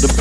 feel the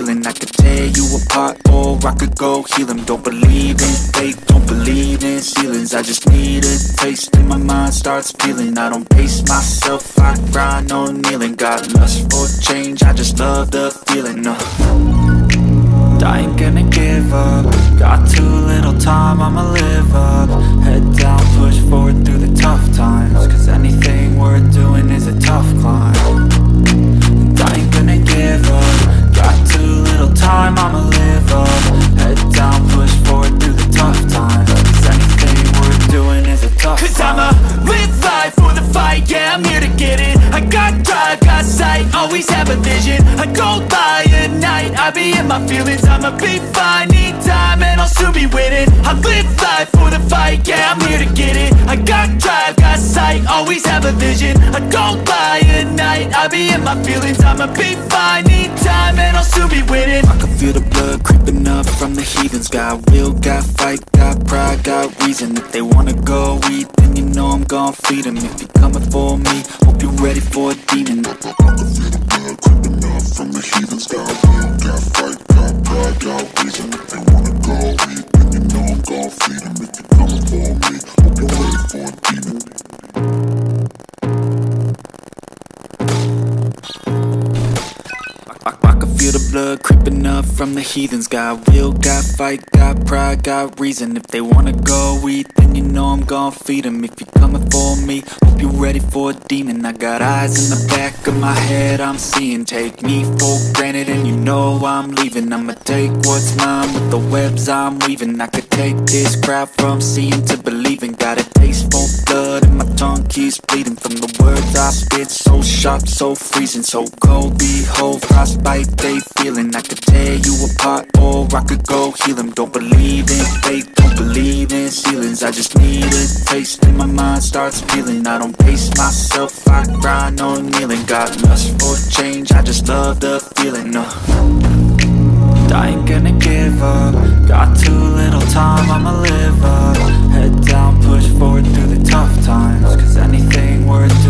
feeling. I could tear you apart or I could go heal them Don't believe in fate, don't believe in ceilings. I just need a taste and my mind starts peeling. I don't pace myself, I grind on kneeling. Got lust for change, I just love the feeling uh. I ain't gonna give up. Got too little time, I'ma live up. Head down, push forward through the tough times Cause anything I'm here to get it. I got drive, got sight, always have a vision. I go by at night, I be in my feelings. I'ma be fine, need time, and I'll soon be winning. I live life for the fight, yeah, I'm here to get it. I got drive, got sight, always have a vision. I go by at night, I be in my feelings. I'ma be fine, need time, and I'll soon be winning. I can feel the heathens Got will, got fight, got pride, got reason. If they wanna go eat, then you know I'm gon' feed them If you're coming for me, hope you're ready for a demon blood creeping up from the heathens. Got will, got fight, got pride, got reason. If they wanna go eat, you know I'm gon' feed them If you're coming for me, hope you're ready for a demon. I got eyes in the back of my head, I'm seeing. Take me for granted and you know I'm leaving. I'ma take what's mine with the webs I'm weaving. I could take this crowd from seeing to believing. Got a taste for blood and my tongue keeps bleeding. From the words I spit, so sharp, so freezing. So cold, behold, frostbite they feeling. I could tear you apart I could go heal them Don't believe in fate, don't believe in ceilings. I just need a taste and my mind starts peeling. I don't pace myself, I grind on kneeling. Got lust for change, I just love the feeling. Uh. I ain't gonna give up. Got too little time, I'ma live up. Head down, push forward through the tough times. Cause anything worth doing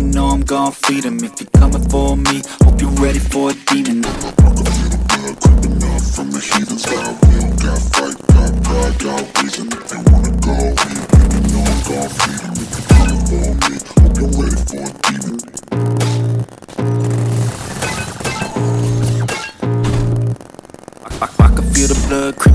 you know I'm gon' feed them If you're coming for me, hope you're ready for a demon. from the heathens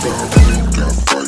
Will, got fight,